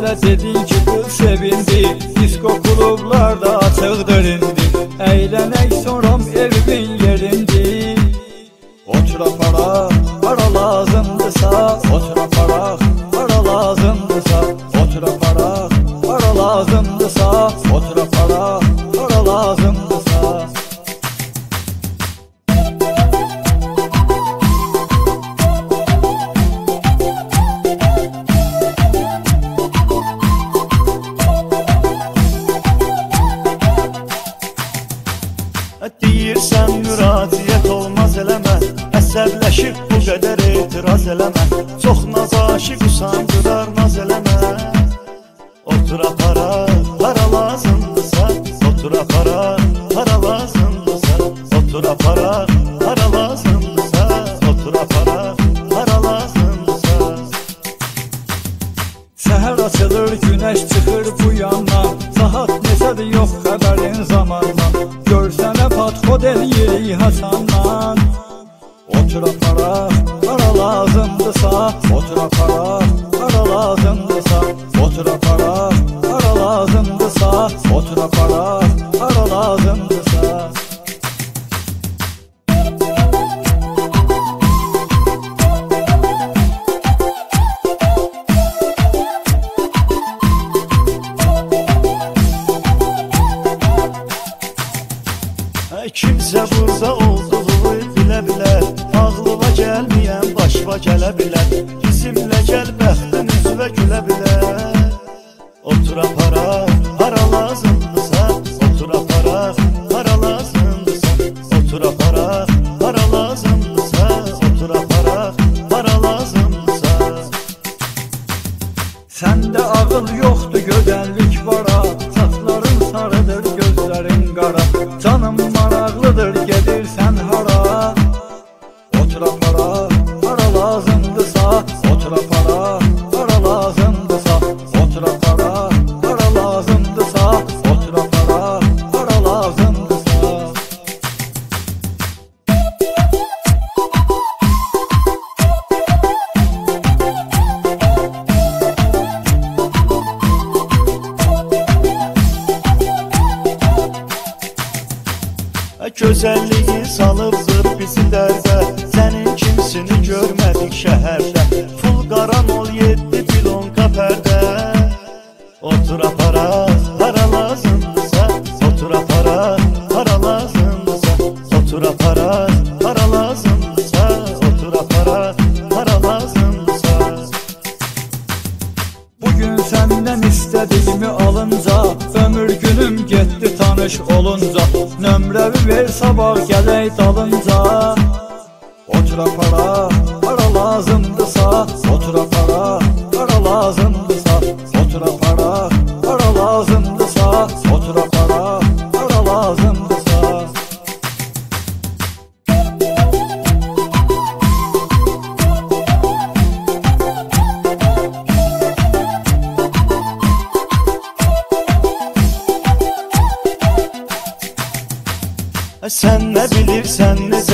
Elə dedin ki qız sevindi. Disko klublarda açıqdır indi Əylənək soram evimin yerindi. Otura para, para lazımdırsa Otura para, para lazımdırsa Otura para, para lazımdırsa Otura Deyirsən müraciət olmaz eləmə Əsəbləşib bu qədər etiraz eləmə. Çox naz aşiq usandırar naz eləmə. Otura para, para lazımdırsa Otura para, para lazımdırsa. Otura para, para lazımdırsa Otura para, para lazımdırsa. Səhər açılır, günəş çıxır bu yandan. Saat neçədir yox xəbərin Hát Kimsə burada olduğu bilə bilə Ağlıma gəlməyən başva gələ bilər Bizimlə gəl bəxtin üzvə gülə bilər Otura para, para lazımdırsa Otura para, para lazımdırsa Otura para, para lazımdırsa Otura para, para lazımdırsa Səndə ağıl yoxdur, Gözəlliyi salıbdır bizi dərdə Sənin kimsini görmədik şəhərdə Pul qaran ol yeddi pilonka pərdə Otura para, para lazımdırsa Otura para, para lazımdırsa Otura para, para lazımdırsa Otura para, para lazımdırsa Bugün səndən istədiyimi alınca Ömür günüm getdi tanış olunca Nömrəvi ver sabah gələk dalınca. Otura para, para lazımdırsa Otura para, para lazımdırsa Otura para, para lazımdırsa Otura para, para lazımdırsa Sən nə bilirsən necə